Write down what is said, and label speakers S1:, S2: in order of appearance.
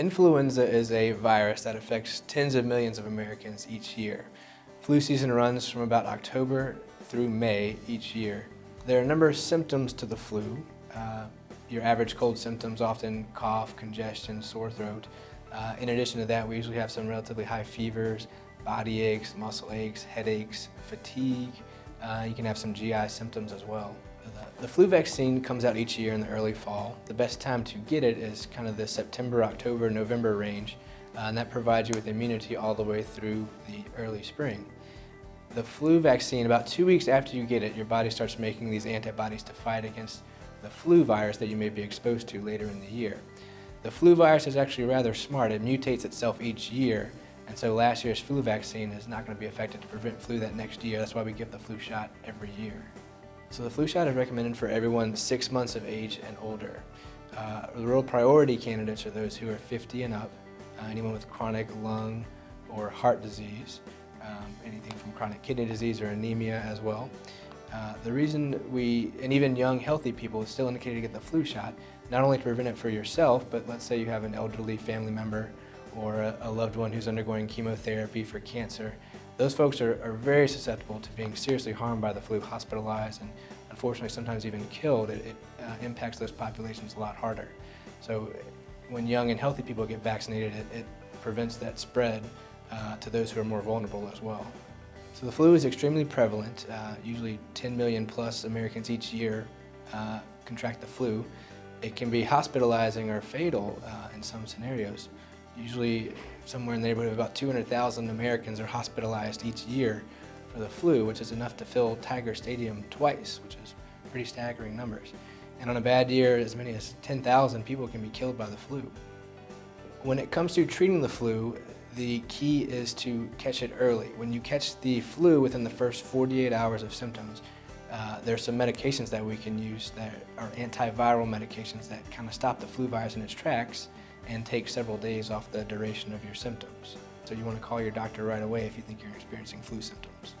S1: Influenza is a virus that affects tens of millions of Americans each year. Flu season runs from about October through May each year. There are a number of symptoms to the flu. Uh, your average cold symptoms often cough, congestion, sore throat. Uh, in addition to that, we usually have some relatively high fevers, body aches, muscle aches, headaches, fatigue. Uh, you can have some GI symptoms as well. The, flu vaccine comes out each year in the early fall. The best time to get it is kind of the September, October, November range, uh, and that provides you with immunity all the way through the early spring. The flu vaccine, about two weeks after you get it, your body starts making these antibodies to fight against the flu virus that you may be exposed to later in the year. The flu virus is actually rather smart. It mutates itself each year, and so last year's flu vaccine is not going to be effective to prevent flu that next year. That's why we give the flu shot every year. So the flu shot is recommended for everyone six months of age and older. Uh, the real priority candidates are those who are 50 and up, uh, anyone with chronic lung or heart disease, um, anything from chronic kidney disease or anemia as well. Uh, the reason we, and even young healthy people, it's still indicated to get the flu shot, not only to prevent it for yourself, but let's say you have an elderly family member or a, a loved one who's undergoing chemotherapy for cancer. Those folks are, are, very susceptible to being seriously harmed by the flu, hospitalized, and unfortunately sometimes even killed. It, it uh, impacts those populations a lot harder. So when young and healthy people get vaccinated, it, it prevents that spread uh, to those who are more vulnerable as well. So the flu is extremely prevalent. Uh, usually 10 million plus Americans each year uh, contract the flu. It can be hospitalizing or fatal uh, in some scenarios. Usually somewhere in the neighborhood of about 200,000 Americans are hospitalized each year for the flu, which is enough to fill Tiger Stadium twice, which is pretty staggering numbers. And on a bad year, as many as 10,000 people can be killed by the flu. When it comes to treating the flu, the key is to catch it early. When you catch the flu within the first 48 hours of symptoms, uh, there's some medications that we can use that are antiviral medications that kind of stop the flu virus in its tracks and take several days off the duration of your symptoms. So you want to call your doctor right away if you think you're experiencing flu symptoms.